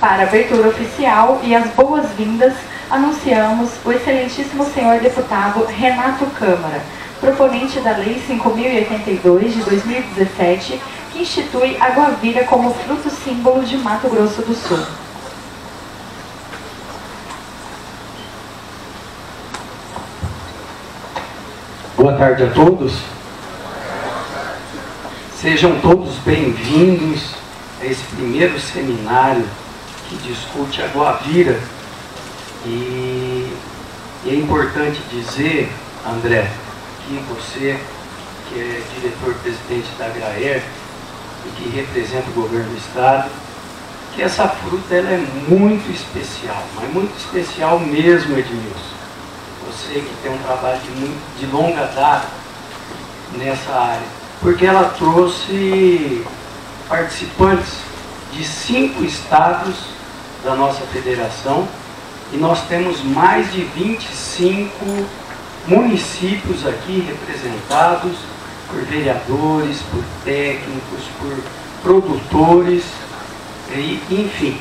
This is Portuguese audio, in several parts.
Para a abertura oficial e as boas-vindas, anunciamos o excelentíssimo senhor deputado Renato Câmara, proponente da Lei 5.082 de 2017, que institui a guavira como fruto símbolo de Mato Grosso do Sul. Boa tarde a todos. Sejam todos bem-vindos a esse primeiro seminário que discute a Guavira. E, e é importante dizer, André, que você, que é diretor-presidente da Graer e que representa o governo do Estado, que essa fruta ela é muito especial, mas muito especial mesmo, Edmilson você que tem um trabalho de, muito, de longa data nessa área, porque ela trouxe participantes de cinco estados da nossa federação e nós temos mais de 25 municípios aqui representados por vereadores, por técnicos, por produtores, e, enfim,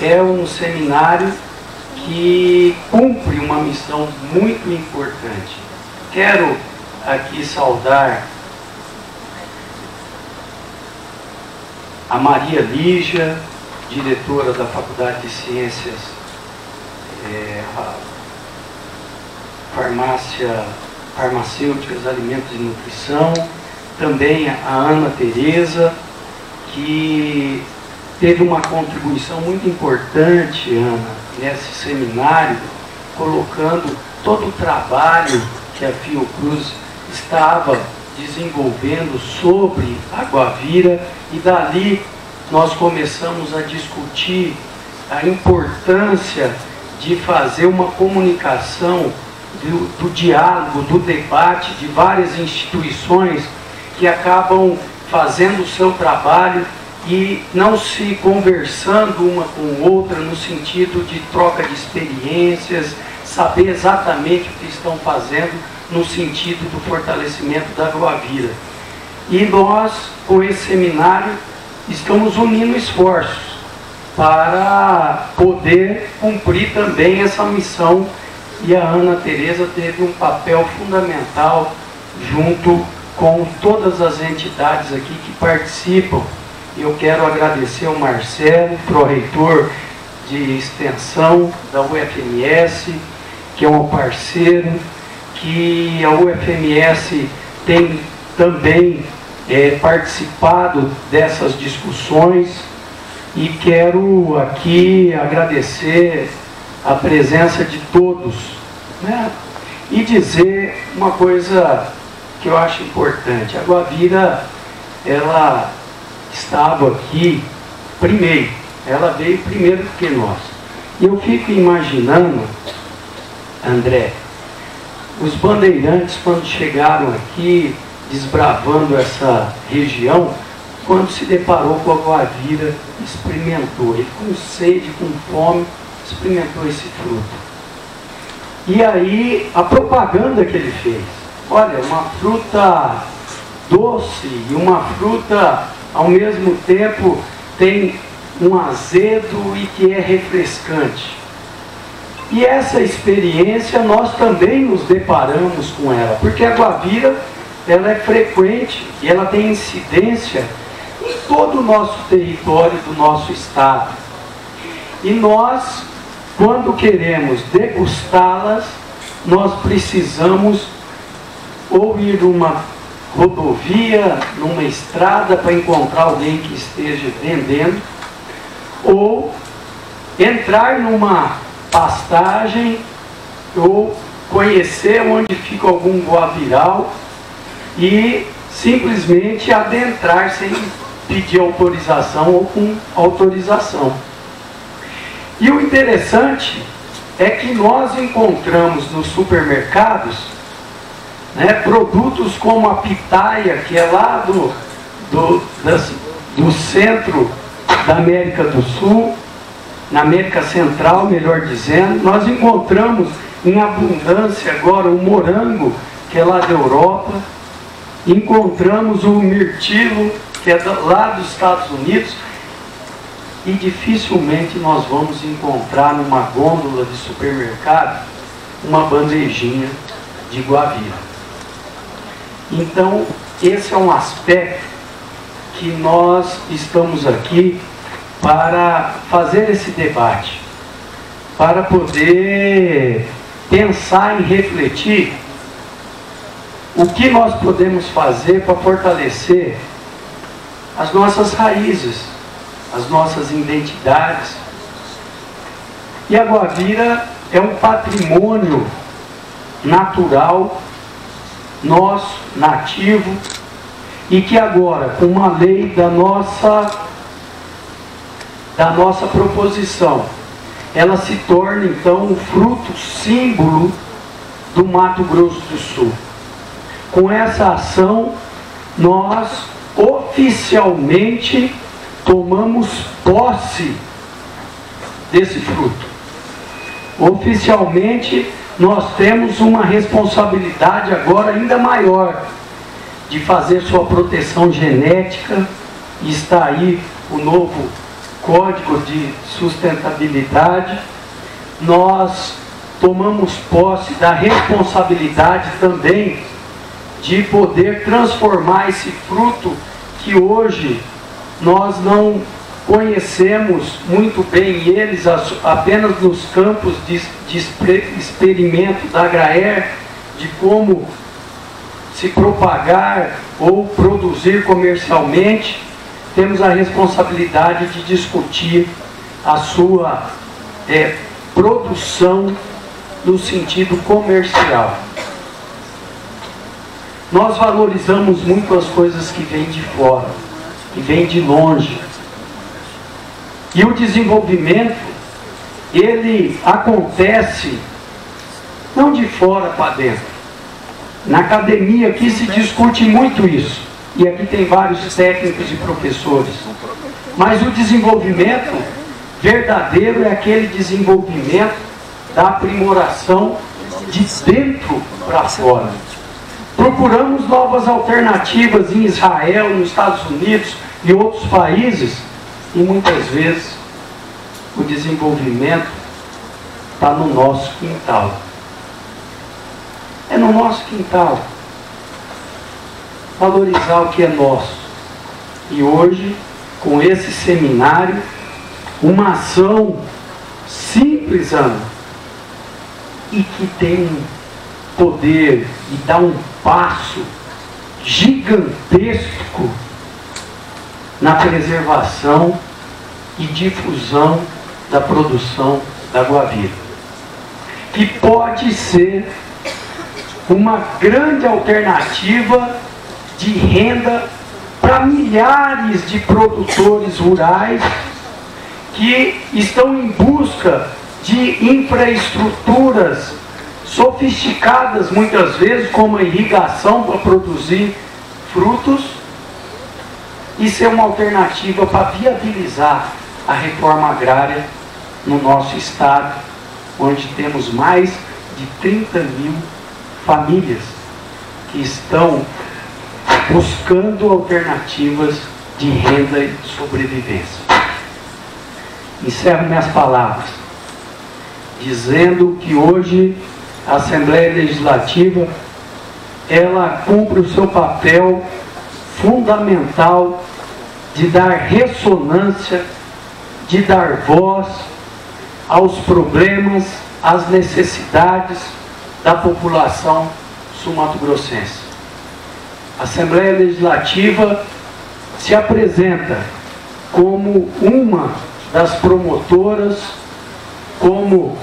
é um seminário que cumpre uma missão muito importante. Quero aqui saudar a Maria Lígia, diretora da Faculdade de Ciências, é, Farmácia, Farmacêuticas, Alimentos e Nutrição, também a Ana Tereza, que teve uma contribuição muito importante, Ana, nesse seminário, colocando todo o trabalho que a Fiocruz estava desenvolvendo sobre a Guavira e dali nós começamos a discutir a importância de fazer uma comunicação do, do diálogo, do debate de várias instituições que acabam fazendo o seu trabalho e não se conversando uma com outra no sentido de troca de experiências, saber exatamente o que estão fazendo no sentido do fortalecimento da Guavira. E nós, com esse seminário, estamos unindo esforços para poder cumprir também essa missão e a Ana Teresa teve um papel fundamental junto com todas as entidades aqui que participam. Eu quero agradecer ao Marcelo, pró-reitor de extensão da UFMS, que é um parceiro, que a UFMS tem também é, participado dessas discussões e quero aqui agradecer a presença de todos né? e dizer uma coisa que eu acho importante. A Guavira, ela estava aqui primeiro. Ela veio primeiro do que nós. E eu fico imaginando, André, os bandeirantes quando chegaram aqui, desbravando essa região, quando se deparou com a Guavira, experimentou. Ele com sede, com fome, experimentou esse fruto. E aí, a propaganda que ele fez. Olha, uma fruta doce e uma fruta ao mesmo tempo tem um azedo e que é refrescante. E essa experiência nós também nos deparamos com ela, porque a guavira ela é frequente e ela tem incidência em todo o nosso território do nosso estado. E nós, quando queremos degustá-las, nós precisamos ou ir uma rodovia, numa estrada para encontrar alguém que esteja vendendo, ou entrar numa pastagem ou conhecer onde fica algum guaviral e simplesmente adentrar sem pedir autorização ou com autorização. E o interessante é que nós encontramos nos supermercados né, produtos como a pitaia, que é lá do, do, das, do centro da América do Sul, na América Central, melhor dizendo, nós encontramos em abundância agora o morango, que é lá da Europa, encontramos o mirtilo, que é lá dos Estados Unidos, e dificilmente nós vamos encontrar numa gôndola de supermercado uma bandejinha de guavira. Então, esse é um aspecto que nós estamos aqui para fazer esse debate, para poder pensar e refletir o que nós podemos fazer para fortalecer as nossas raízes, as nossas identidades. E a Guavira é um patrimônio natural, nosso, nativo, e que agora, com uma lei da nossa, da nossa proposição, ela se torna então um fruto símbolo do Mato Grosso do Sul. Com essa ação, nós oficialmente tomamos posse desse fruto. Oficialmente, nós temos uma responsabilidade agora ainda maior de fazer sua proteção genética está aí o novo código de sustentabilidade. Nós tomamos posse da responsabilidade também de poder transformar esse fruto que hoje nós não conhecemos muito bem eles apenas nos campos de, de experimento da Graer, de como se propagar ou produzir comercialmente, temos a responsabilidade de discutir a sua é, produção no sentido comercial. Nós valorizamos muito as coisas que vêm de fora, que vêm de longe. E o desenvolvimento, ele acontece não de fora para dentro. Na academia aqui se discute muito isso. E aqui tem vários técnicos e professores. Mas o desenvolvimento verdadeiro é aquele desenvolvimento da aprimoração de dentro para fora. Procuramos novas alternativas em Israel, nos Estados Unidos e outros países, e muitas vezes o desenvolvimento está no nosso quintal. É no nosso quintal. Valorizar o que é nosso. E hoje, com esse seminário, uma ação simples, Ana, e que tem poder e dá um passo gigantesco na preservação e difusão da produção da guavira, que pode ser uma grande alternativa de renda para milhares de produtores rurais que estão em busca de infraestruturas sofisticadas muitas vezes, como a irrigação para produzir frutos, e ser uma alternativa para viabilizar a reforma agrária no nosso estado, onde temos mais de 30 mil famílias que estão buscando alternativas de renda e sobrevivência. Encerro minhas palavras dizendo que hoje a Assembleia Legislativa ela cumpre o seu papel fundamental de dar ressonância, de dar voz aos problemas, às necessidades da população sumato-grossense. A Assembleia Legislativa se apresenta como uma das promotoras, como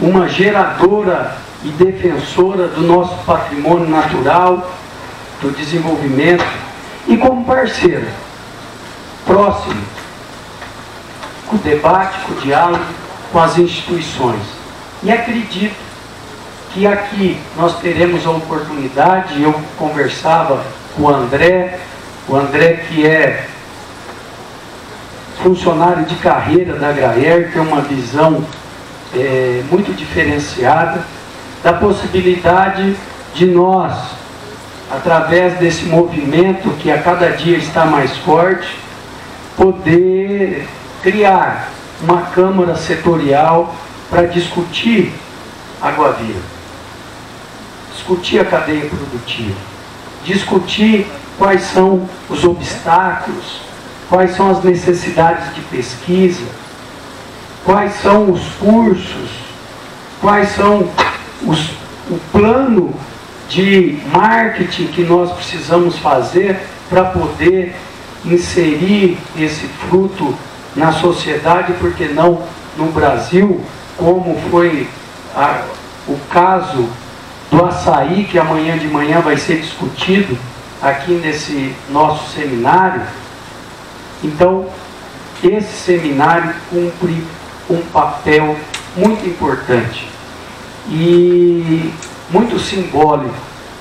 uma geradora e defensora do nosso patrimônio natural, do desenvolvimento e como parceira, próximo, com o debate, com o diálogo com as instituições. E acredito que aqui nós teremos a oportunidade, eu conversava com o André, o André que é funcionário de carreira da Graer, tem uma visão é, muito diferenciada da possibilidade de nós, através desse movimento que a cada dia está mais forte, poder criar uma Câmara Setorial para discutir água viva, discutir a cadeia produtiva, discutir quais são os obstáculos, quais são as necessidades de pesquisa, quais são os cursos, quais são os, o plano de marketing que nós precisamos fazer para poder inserir esse fruto na sociedade, porque não no Brasil, como foi a, o caso do açaí, que amanhã de manhã vai ser discutido aqui nesse nosso seminário. Então, esse seminário cumpre um papel muito importante e muito simbólico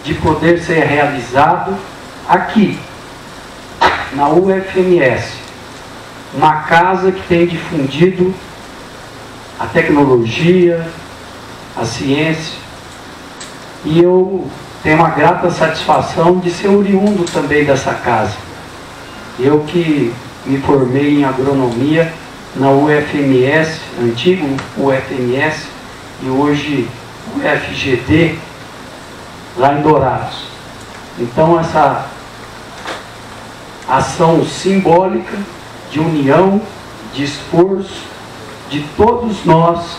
de poder ser realizado aqui, na UFMS, uma casa que tem difundido a tecnologia, a ciência, e eu tenho uma grata satisfação de ser oriundo também dessa casa. Eu que me formei em agronomia na UFMS, antigo UFMS, e hoje UFGD, lá em Dourados. Então essa ação simbólica de união, de esforço de todos nós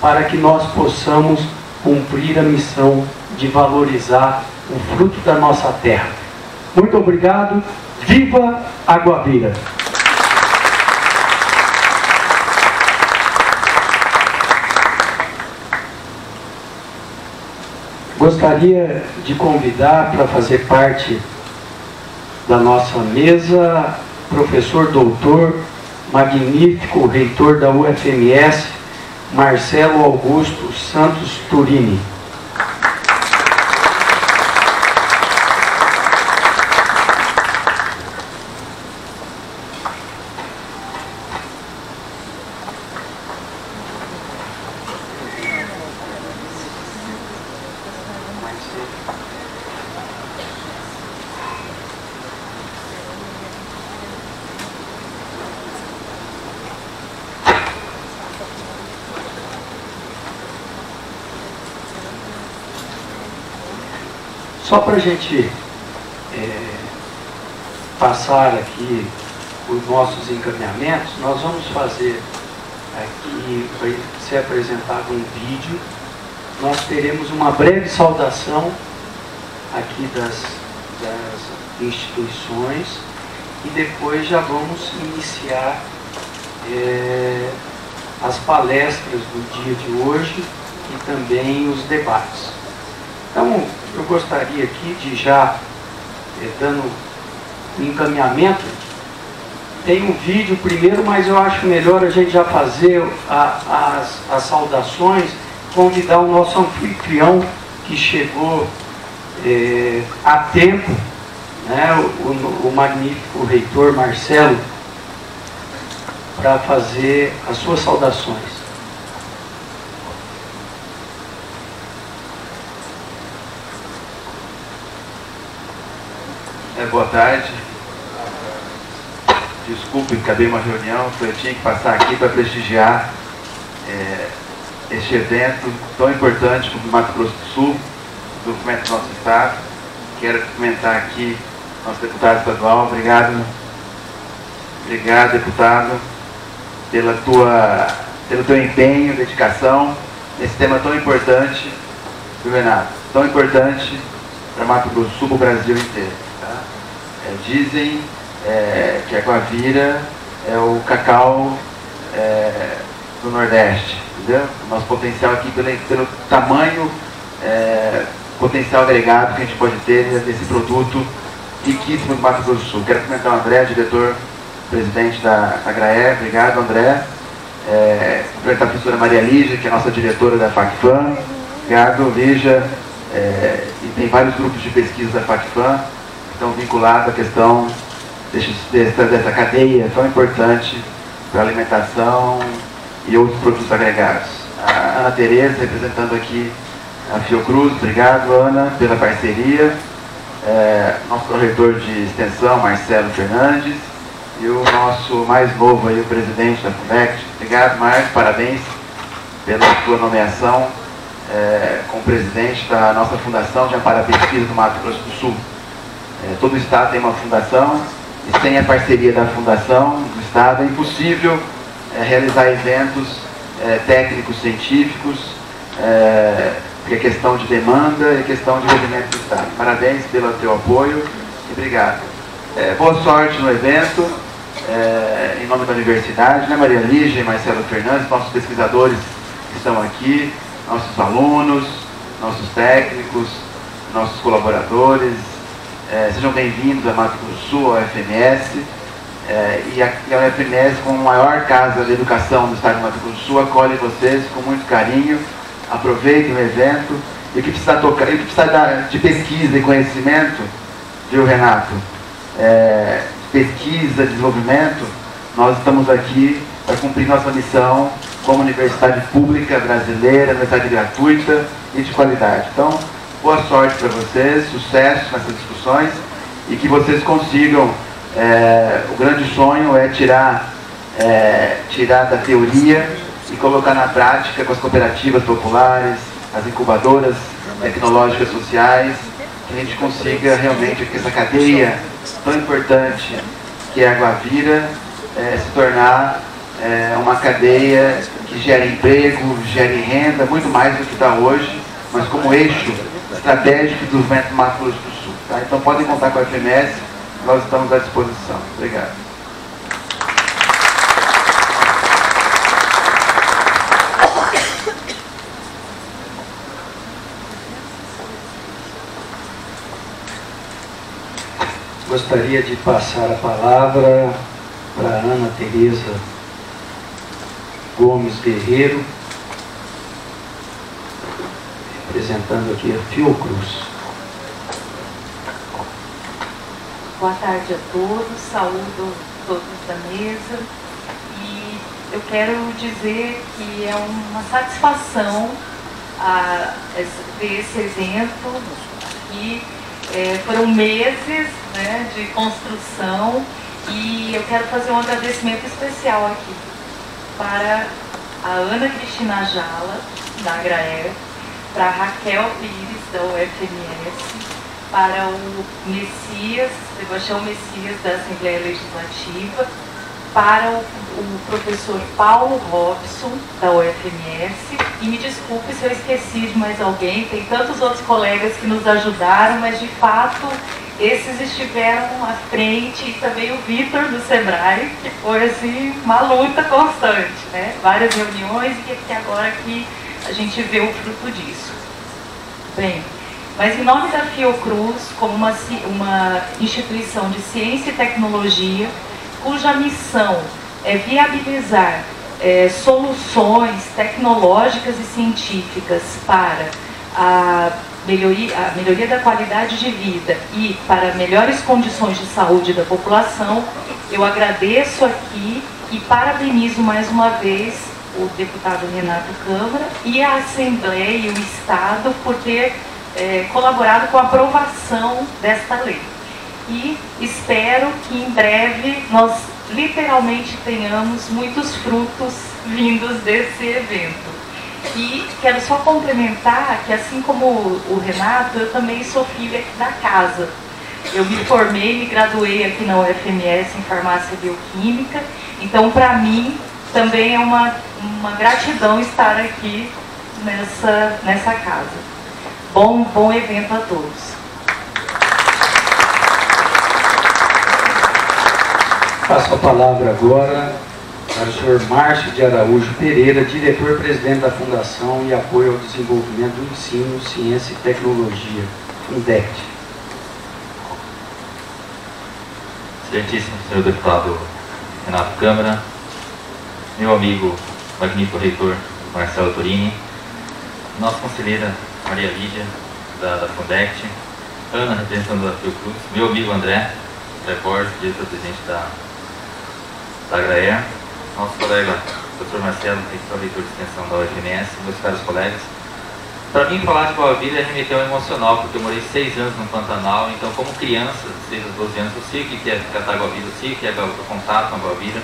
para que nós possamos cumprir a missão de valorizar o fruto da nossa terra. Muito obrigado. Viva Aguavira! Gostaria de convidar para fazer parte da nossa mesa professor doutor, magnífico reitor da UFMS, Marcelo Augusto Santos Turini. Só para a gente é, passar aqui os nossos encaminhamentos, nós vamos fazer aqui, vai ser apresentado um vídeo. Nós teremos uma breve saudação aqui das, das instituições e depois já vamos iniciar é, as palestras do dia de hoje e também os debates. Então, gostaria aqui de já, eh, dando um encaminhamento, tem um vídeo primeiro, mas eu acho melhor a gente já fazer a, as, as saudações, convidar o nosso anfitrião que chegou eh, a tempo, né, o, o magnífico reitor Marcelo, para fazer as suas saudações. É, boa tarde. Desculpe, acabei uma reunião, eu tinha que passar aqui para prestigiar é, este evento tão importante para o Mato Grosso do Sul, do documento do nosso Estado. Quero cumprimentar aqui nosso deputado estadual. Obrigado, obrigado, deputado, pela tua, pelo teu empenho, dedicação nesse tema tão importante, viu, Renato? Tão importante para Mato Grosso do Sul, o Brasil inteiro. É, dizem é, que a guavira é o cacau é, do Nordeste, entendeu? O nosso potencial aqui pelo, pelo tamanho, é, potencial agregado que a gente pode ter desse produto riquíssimo do Mato Grosso do Sul. Quero comentar o André, diretor, presidente da Agraé. Obrigado, André. É, cumprimentar a professora Maria Lígia, que é a nossa diretora da FACFAM. Obrigado, Lígia. É, e tem vários grupos de pesquisa da FACFAM estão vinculados à questão dessa, dessa cadeia tão importante para alimentação e outros produtos agregados. A Ana Tereza, representando aqui a Fiocruz, obrigado Ana pela parceria. É, nosso corretor de extensão, Marcelo Fernandes, e o nosso mais novo aí, o presidente da FUNECT. Obrigado, Marcos, parabéns pela sua nomeação é, como presidente da nossa Fundação de Amparo à Pesquisa do Mato Grosso do Sul. É, todo Estado tem uma fundação e sem a parceria da fundação do Estado é impossível é, realizar eventos é, técnicos, científicos, é, porque é questão de demanda e questão de movimento do Estado. Parabéns pelo teu apoio e obrigado. É, boa sorte no evento, é, em nome da universidade, né, Maria Lígia e Marcelo Fernandes, nossos pesquisadores que estão aqui, nossos alunos, nossos técnicos, nossos colaboradores. É, sejam bem-vindos a Mato Sul, ao FMS. É, e, a, a UFMS, como maior casa de educação do estado de Mato Grosso acolhe vocês com muito carinho. Aproveitem o evento. E o que precisa tocar, o que precisa dar de pesquisa e conhecimento, viu, Renato? É, pesquisa, desenvolvimento, nós estamos aqui para cumprir nossa missão como universidade pública brasileira, universidade gratuita e de qualidade. Então, boa sorte para vocês, sucesso nessas discussões e que vocês consigam é, o grande sonho é tirar, é, tirar da teoria e colocar na prática com as cooperativas populares, as incubadoras tecnológicas sociais, que a gente consiga realmente que essa cadeia tão importante que é a Guavira é, se tornar é, uma cadeia que gere emprego, gere renda, muito mais do que está hoje, mas como eixo estratégico do desenvolvimento Mato Grosso do Sul. Tá? Então podem contar com a FMS nós estamos à disposição. Obrigado. Gostaria de passar a palavra para Ana Tereza Gomes Guerreiro, representando aqui a Fiocruz. Boa tarde a todos, saúdo todos da mesa e eu quero dizer que é uma satisfação a, ver esse evento aqui. É, foram meses né, de construção e eu quero fazer um agradecimento especial aqui para a Ana Cristina Jala, da Agraer, para Raquel Pires, da UFMS, para o Messias, Sebastião Messias da Assembleia Legislativa, para o, o, professor Paulo Robson, da UFMS, e me desculpe se eu esqueci de mais alguém, tem tantos outros colegas que nos ajudaram, mas de fato esses estiveram à frente, e também o Vitor do Sebrae, que foi assim uma luta constante, né? várias reuniões e que agora que a gente vê o fruto disso. Bem, mas em nome da Fiocruz, como uma, uma instituição de ciência e tecnologia, cuja missão é viabilizar é, soluções tecnológicas e científicas para a melhoria, a melhoria da qualidade de vida e para melhores condições de saúde da população, eu agradeço aqui e parabenizo mais uma vez o deputado Renato Câmara e a Assembleia e o Estado por ter é, colaborado com a aprovação desta lei. E espero que em breve nós literalmente tenhamos muitos frutos vindos desse evento. E quero só complementar que, assim como o Renato, eu também sou filha da casa. Eu me formei, me graduei aqui na UFMS em farmácia bioquímica, então para mim também é uma, uma gratidão estar aqui nessa, nessa casa. Bom, bom evento a todos. Passo a palavra agora para o senhor Márcio de Araújo Pereira, diretor-presidente da Fundação e Apoio ao Desenvolvimento do Ensino, Ciência e Tecnologia, FUNDECT. Excelentíssimo senhor deputado Renato Câmara, meu amigo magnífico reitor Marcelo Torini, nossa conselheira Maria Lídia, da, da Fundect, Ana, representando da Fiocruz, meu amigo André, repórter, diretor-presidente da, da nosso colega professor Marcelo, o reitor de extensão da UFMS, meus caros colegas, Para mim, falar de Boa é remeter ao emocional, porque eu morei seis anos no Pantanal, então, como criança, de 6 a 12 anos, eu sei o que é tratar Boa Vida, eu sei o que é contato com a Boa.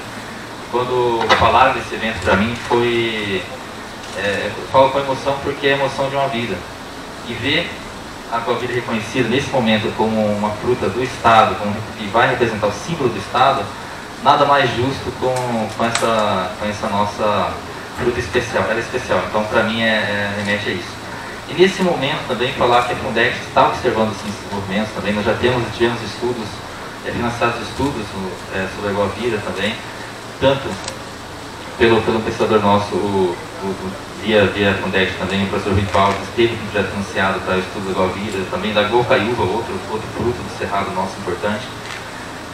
Quando falaram desse evento para mim, foi. É, eu falo com emoção porque é a emoção de uma vida. E ver a Boa Vida reconhecida nesse momento como uma fruta do Estado, como, que vai representar o símbolo do Estado, nada mais justo com, com, essa, com essa nossa fruta especial. Ela é especial, então para mim é, é, remete a isso. E nesse momento também falar que a Fundex está observando esses movimentos também, nós já temos, tivemos estudos, é, financiados estudos é, sobre a Boa Vida também, tanto pelo, pelo pesquisador nosso, o, o, o via, via Fundex também, o professor Rui Paulo, esteve um projeto financiado para o estudo da Boa Vida, também da Golcaiúva, outro, outro fruto do Cerrado nosso importante.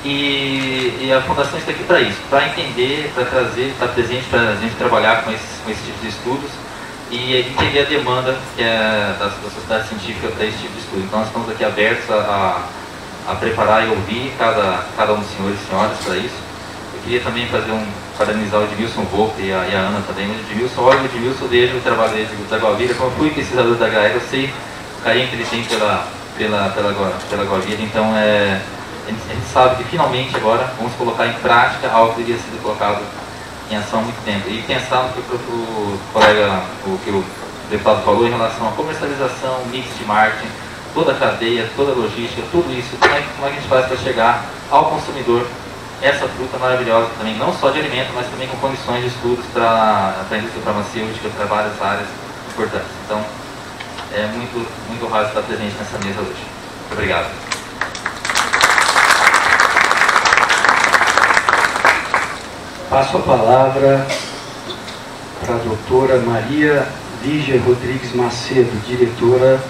E, e, a Fundação está aqui para isso, para entender, para trazer, estar tá presente, para a gente trabalhar com, esses, com esse tipo de estudos e entender a demanda é da, da sociedade científica para esse tipo de estudo. Então nós estamos aqui abertos a, a, a preparar e ouvir cada, cada um dos senhores e senhoras para isso. Queria também fazer um, parabenizar o Edmilson Volpe e a, e a Ana também, o Edmilson, olha o Edmilson, vejo o trabalho dele da Guavira, como fui pesquisador da HL, eu sei o carinho que ele tem pela, pela, pela, pela Guavira, então é a gente, a gente sabe que finalmente agora vamos colocar em prática algo que teria sido colocado em ação há muito tempo. E pensar no que o, o colega, o que o deputado falou em relação à comercialização, mix de marketing, toda a cadeia, toda a logística, tudo isso, como é, como é que a gente faz para chegar ao consumidor essa fruta maravilhosa também, não só de alimento, mas também com condições de estudos para a indústria farmacêutica, para várias áreas importantes. Então, é muito, muito honrado estar presente nessa mesa hoje. Obrigado. Passo a palavra para a doutora Maria Lígia Rodrigues Macedo, diretora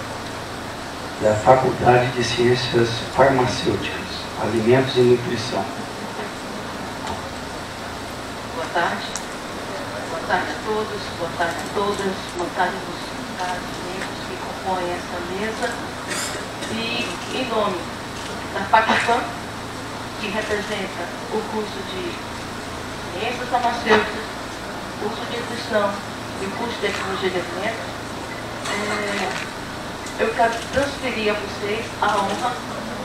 da Faculdade de Ciências Farmacêuticas, Alimentos e Nutrição. Tarde. Boa tarde a todos, boa tarde a todas, boa tarde aos caros membros que compõem essa mesa. E em nome da FACFAM, que representa o curso de ciências farmacêuticas, curso de nutrição e curso de tecnologia de alimentos, é, eu quero transferir a vocês a honra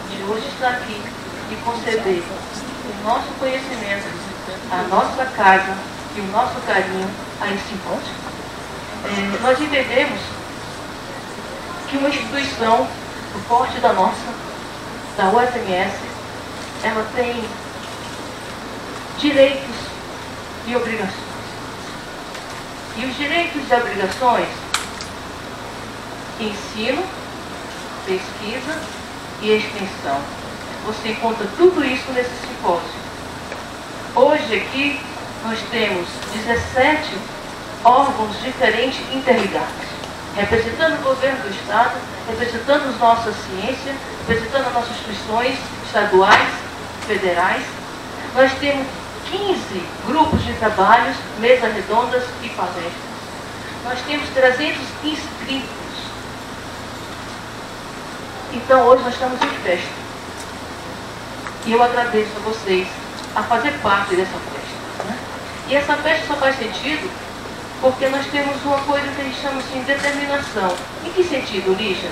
de hoje estar aqui e conceder o nosso conhecimento, a nossa casa e o nosso carinho a esse encontro. É, nós entendemos que uma instituição do porte da nossa, da UFMS, ela tem direitos e obrigações. E os direitos e obrigações, ensino, pesquisa e extensão. Você encontra tudo isso nesse simpósio. Hoje aqui nós temos 17 órgãos diferentes interligados, representando o governo do Estado, representando nossa ciência, representando as nossas instituições estaduais, federais. Nós temos 15 grupos de trabalhos, mesas redondas e palestras. Nós temos 300 inscritos. Então hoje nós estamos em festa. E eu agradeço a vocês a fazer parte dessa festa. Né? E essa festa só faz sentido porque nós temos uma coisa que a gente chama assim, de determinação. Em que sentido, Lígia?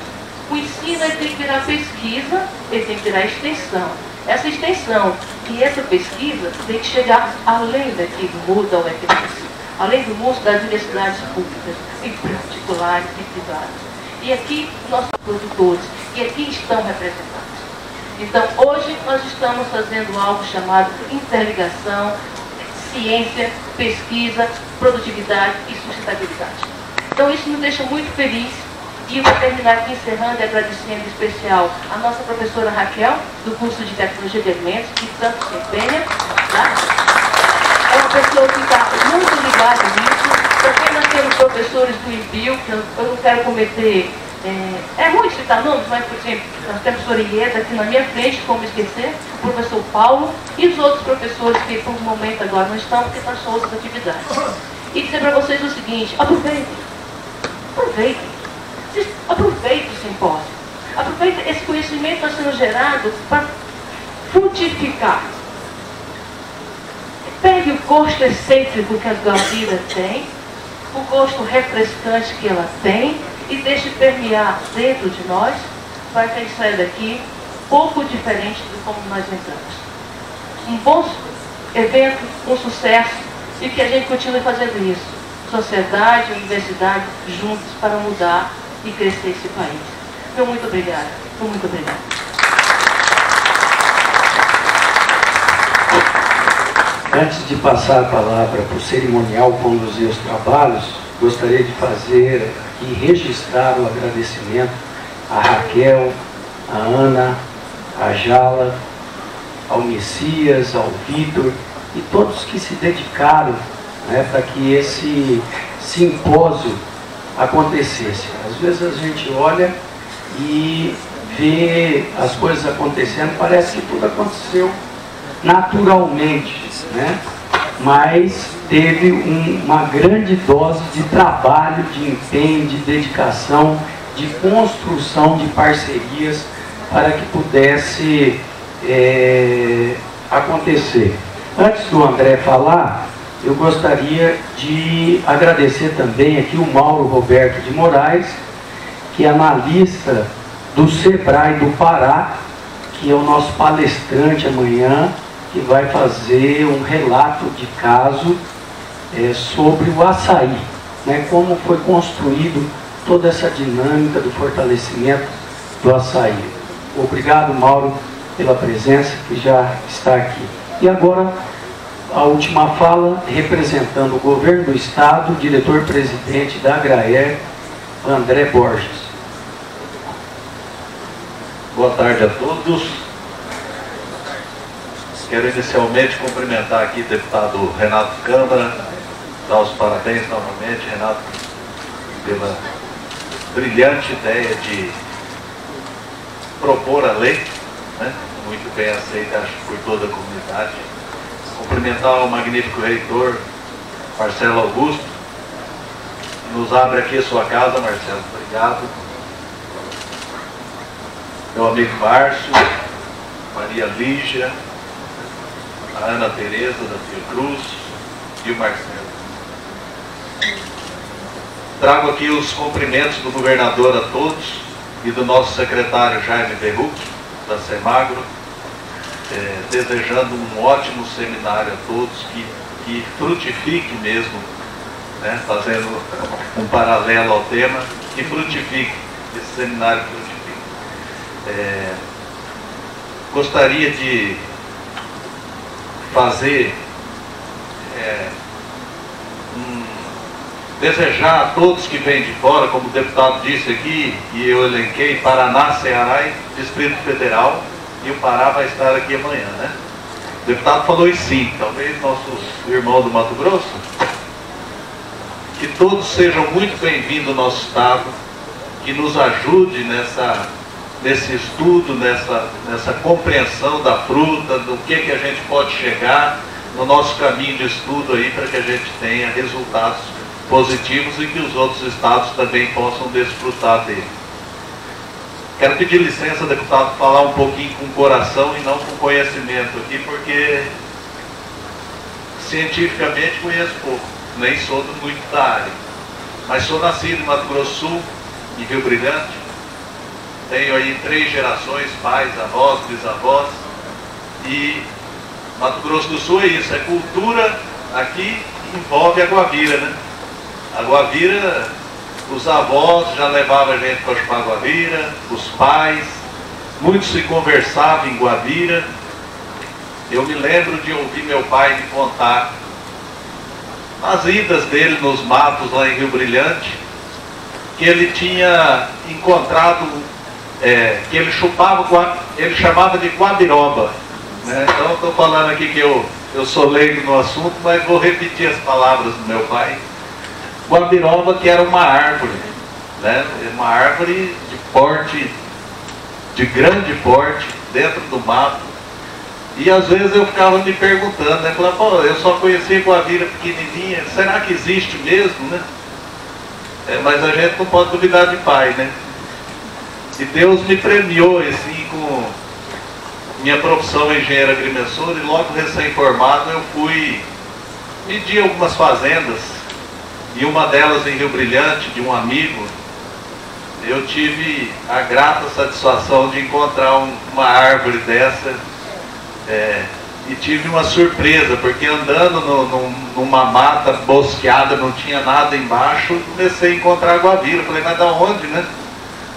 O ensino ele tem que virar pesquisa, ele tem que virar extensão. Essa extensão e essa pesquisa tem que chegar além daqui do mundo da UFMS, além do mundo das universidades públicas, em particulares e privadas. E aqui nós produtores, e aqui estão representados. Então, hoje nós estamos fazendo algo chamado interligação, ciência, pesquisa, produtividade e sustentabilidade. Então, isso nos deixa muito felizes e vou terminar aqui encerrando e agradecendo em especial a nossa professora Raquel, do curso de Tecnologia de Alimentos, que tanto se empenha. Tá? É uma pessoa que está muito ligada nisso. Também nós temos professores do IBIL, que eu não quero cometer. É, é ruim citar nomes, mas, por exemplo, nós temos Orieta aqui na minha frente, como esquecer, o professor Paulo e os outros professores que, por um momento, agora não estão, porque estão só outras atividades. E dizer para vocês o seguinte: aproveitem. Aproveitem aproveite o simpósio. Aproveite esse conhecimento está sendo gerado para frutificar. Pegue o gosto excêntrico que a vida tem, o gosto refrescante que ela tem, e deixe permear dentro de nós, para que a gente daqui pouco diferente de como nós entramos. Um bom evento, um sucesso, e que a gente continue fazendo isso. Sociedade, universidade, juntos para mudar e crescer esse país. Então, muito obrigada. Muito obrigada. Antes de passar a palavra para o cerimonial conduzir os trabalhos, gostaria de fazer e registrar o agradecimento a Raquel, a Ana, a Jala, ao Messias, ao Vitor e todos que se dedicaram né, para que esse simpósio acontecesse. Às vezes a gente olha e vê as coisas acontecendo, parece que tudo aconteceu naturalmente, né? Mas teve um, uma grande dose de trabalho, de empenho, de dedicação, de construção de parcerias para que pudesse é, acontecer. Antes do André falar, eu gostaria de agradecer também aqui o Mauro Roberto de Moraes, que é analista do SEBRAE do Pará, que é o nosso palestrante amanhã, que vai fazer um relato de caso é, sobre o açaí, né, como foi construído toda essa dinâmica do fortalecimento do açaí. Obrigado, Mauro, pela presença que já está aqui. E agora, a última fala, representando o governo do Estado, diretor-presidente da Agraer, André Borges. Boa tarde a todos. Quero inicialmente cumprimentar aqui o deputado Renato Câmara, dar os parabéns novamente, Renato, pela brilhante ideia de propor a lei, né? muito bem aceita, acho, por toda a comunidade. Cumprimentar o magnífico reitor Marcelo Augusto, que nos abre aqui a sua casa, Marcelo, obrigado. Meu amigo Márcio, Maria Lígia, a Ana Tereza da Fiocruz e o Marcelo. Trago aqui os cumprimentos do governador a todos e do nosso secretário Jaime Berruc, da Semagro, é, desejando um ótimo seminário a todos, que, que frutifique mesmo, né, fazendo um paralelo ao tema, que frutifique, esse seminário frutifique. É, gostaria de fazer é, um, desejar a todos que vêm de fora, como o deputado disse aqui, e eu elenquei, Paraná, Ceará e Distrito Federal, e o Pará vai estar aqui amanhã, né? O deputado falou em sim, talvez nosso irmão do Mato Grosso, que todos sejam muito bem-vindos ao nosso Estado, que nos ajude nessa, nesse estudo, nessa, nessa compreensão da fruta, do que, que a gente pode chegar no nosso caminho de estudo aí, para que a gente tenha resultados positivos e que os outros estados também possam desfrutar dele. Quero pedir licença, deputado, falar um pouquinho com coração e não com conhecimento aqui, porque cientificamente conheço pouco, nem sou muito da área. Mas sou nascido em Mato Grosso Sul, em Rio Brilhante. Tenho aí três gerações, pais, avós, bisavós. E Mato Grosso do Sul é isso, é cultura aqui envolve a Guavira, né? A Guavira, os avós já levavam a gente para chupar Guavira, os pais, muitos se conversavam em Guavira. Eu me lembro de ouvir meu pai me contar as idas dele nos matos lá em Rio Brilhante, que ele tinha encontrado, é, que ele chupava, ele chamava de guabiroba. Né? Então estou falando aqui que eu, eu sou leigo no assunto, mas vou repetir as palavras do meu pai guabiroba que era uma árvore, né? uma árvore de porte, de grande porte, dentro do mato. E às vezes eu ficava me perguntando, né? Falava, pô, eu só conheci Guavira pequenininha, será que existe mesmo, né? É, mas a gente não pode duvidar de pai, né? E Deus me premiou assim com minha profissão engenheiro agrimensor e logo recém-formado eu fui medir algumas fazendas e uma delas em Rio Brilhante, de um amigo, eu tive a grata satisfação de encontrar um, uma árvore dessa é, e tive uma surpresa, porque andando no, no, numa mata bosqueada, não tinha nada embaixo, comecei a encontrar guavira. Falei, mas da onde, né?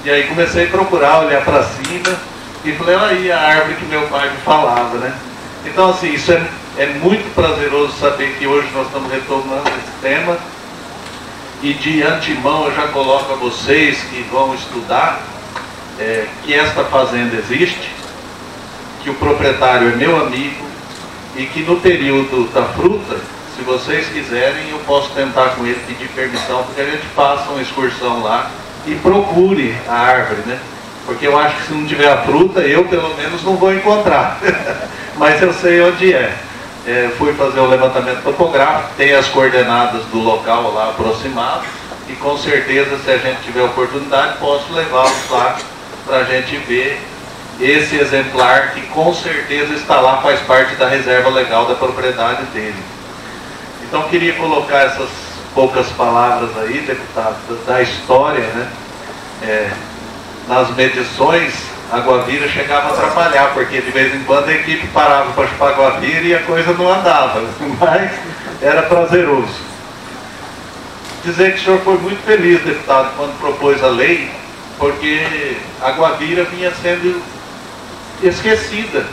E aí comecei a procurar, olhar para cima e falei, aí a árvore que meu pai me falava, né? Então, assim, isso é, é muito prazeroso saber que hoje nós estamos retomando esse tema. E de antemão eu já coloco a vocês que vão estudar é, que esta fazenda existe, que o proprietário é meu amigo e que no período da fruta, se vocês quiserem, eu posso tentar com ele pedir permissão, porque a gente faça uma excursão lá e procure a árvore, né? Porque eu acho que se não tiver a fruta, eu pelo menos não vou encontrar. Mas eu sei onde é. é. Fui fazer o levantamento topográfico, tem as coordenadas do local lá aproximado, e com certeza, se a gente tiver oportunidade, posso levá-los lá para a gente ver esse exemplar que com certeza está lá, faz parte da reserva legal da propriedade dele. Então queria colocar essas poucas palavras aí, deputado, da história, né? É, nas medições, a Guavira chegava a atrapalhar, porque de vez em quando a equipe parava para chupar a Guavira e a coisa não andava, mas era prazeroso. Dizer que o senhor foi muito feliz, deputado, quando propôs a lei, porque a Guavira vinha sendo esquecida.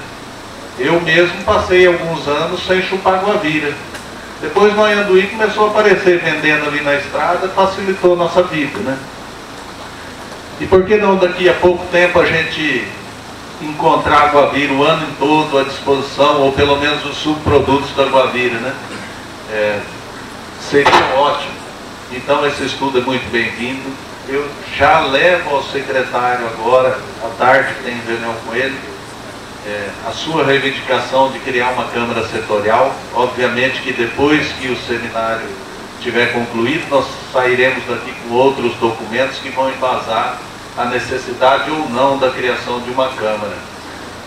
Eu mesmo passei alguns anos sem chupar Guavira. Depois no Anhanduí começou a aparecer vendendo ali na estrada, facilitou a nossa vida, né? E por que não daqui a pouco tempo a gente encontrar a Guavira o ano todo à disposição, ou pelo menos os subprodutos da Guavira, né? É, seria ótimo. Então esse estudo é muito bem-vindo. Eu já levo ao secretário agora, à tarde tem reunião com ele, é, a sua reivindicação de criar uma Câmara Setorial. Obviamente que depois que o seminário tiver concluído, nós sairemos daqui com outros documentos que vão embasar a necessidade ou não da criação de uma Câmara.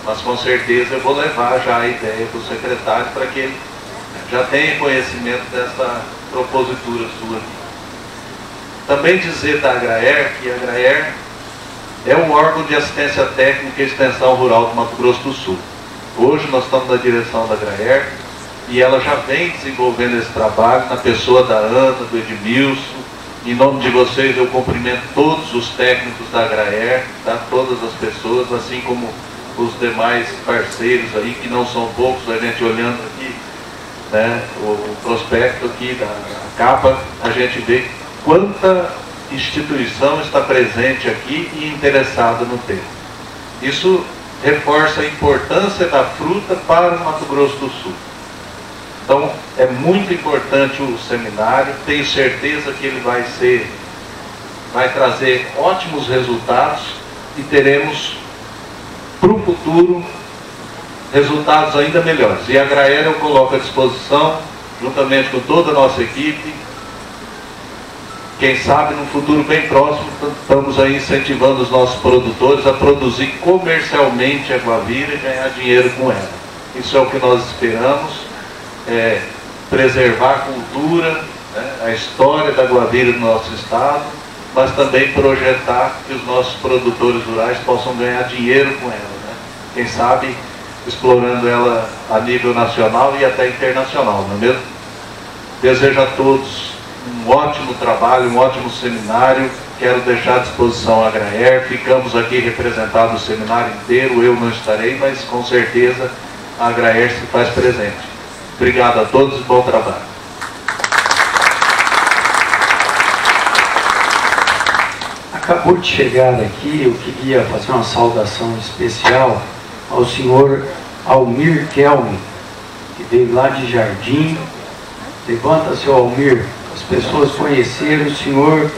Mas com certeza eu vou levar já a ideia para o secretário para que ele já tenha conhecimento dessa propositura sua. Também dizer da Agraer que a Agraer é um órgão de assistência técnica e extensão rural do Mato Grosso do Sul. Hoje nós estamos na direção da Agraer e ela já vem desenvolvendo esse trabalho na pessoa da Ana, do Edmilson. Em nome de vocês eu cumprimento todos os técnicos da Agraer, tá? todas as pessoas, assim como os demais parceiros aí, que não são poucos, a gente olhando aqui né, o prospecto aqui da capa, a gente vê quanta instituição está presente aqui e interessada no tema. Isso reforça a importância da fruta para o Mato Grosso do Sul. Então, é muito importante o seminário, tenho certeza que ele vai ser, vai trazer ótimos resultados e teremos para o futuro resultados ainda melhores. E a Graera eu coloco à disposição, juntamente com toda a nossa equipe, quem sabe no futuro bem próximo estamos aí incentivando os nossos produtores a produzir comercialmente a guavira e ganhar dinheiro com ela. Isso é o que nós esperamos, é, preservar a cultura, né, a história da guavira do nosso estado, mas também projetar que os nossos produtores rurais possam ganhar dinheiro com ela. Né? Quem sabe explorando ela a nível nacional e até internacional, não é mesmo? Desejo a todos um ótimo trabalho, um ótimo seminário. Quero deixar à disposição a Graer. Ficamos aqui representados o seminário inteiro. Eu não estarei, mas com certeza a Graer se faz presente. Obrigado a todos e bom trabalho. Acabou de chegar aqui, eu queria fazer uma saudação especial ao senhor Almir Kelme, que veio lá de Jardim. Levanta, seu Almir pessoas conheceram o senhor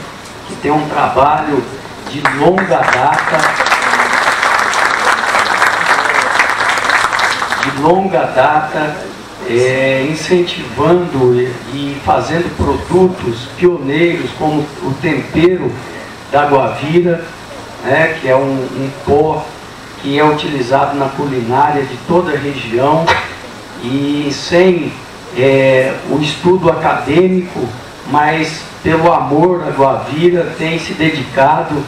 que tem um trabalho de longa data, de longa data, é, incentivando e fazendo produtos pioneiros como o tempero da guavira, né, que é um, um pó que é utilizado na culinária de toda a região. E sem é, o estudo acadêmico mas pelo amor à Guavira tem se dedicado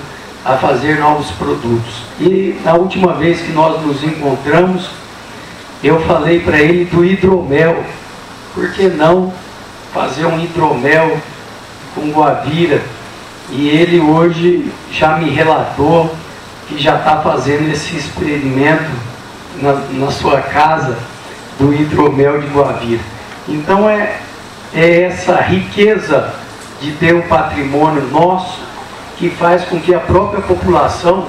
a fazer novos produtos. E na última vez que nós nos encontramos, eu falei para ele do hidromel. Por que não fazer um hidromel com Guavira? E ele hoje já me relatou que já está fazendo esse experimento na, na, sua casa do hidromel de Guavira. Então é, é essa riqueza de ter um patrimônio nosso que faz com que a própria população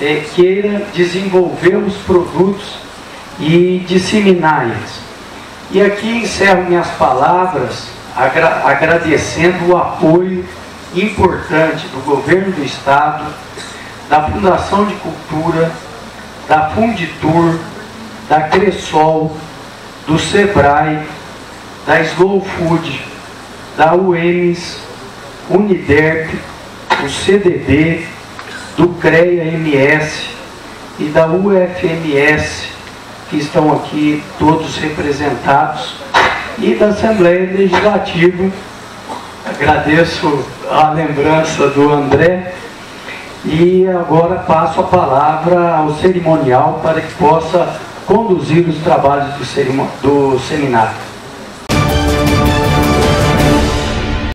é, queira desenvolver os produtos e disseminar eles. E aqui encerro minhas palavras agra agradecendo o apoio importante do governo do Estado, da Fundação de Cultura, da Funditur, da Cressol, do Sebrae, da Slow Food, da UEMS, Uniderp, o CDB, do CREA-MS e da UFMS, que estão aqui todos representados, e da Assembleia Legislativa. Agradeço a lembrança do André e agora passo a palavra ao cerimonial para que possa conduzir os trabalhos do, do seminário.